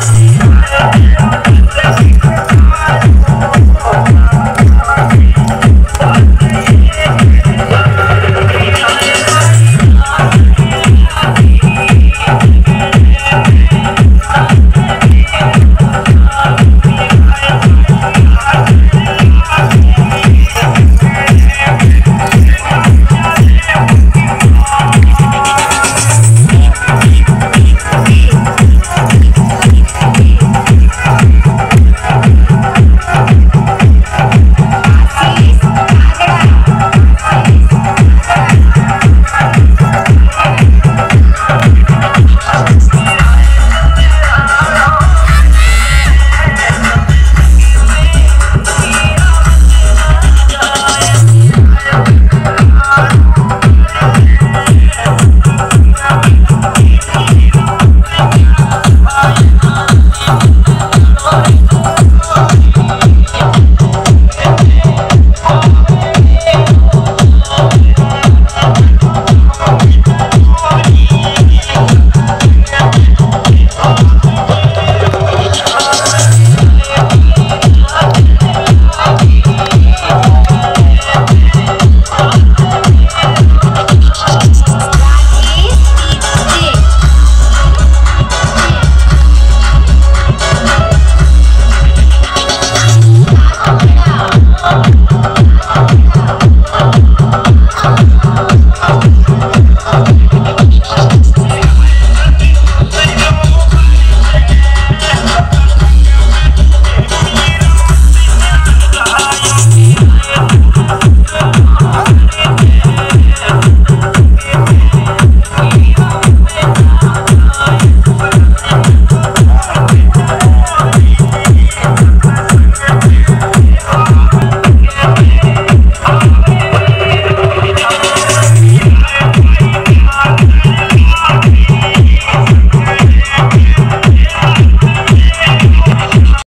Yeah.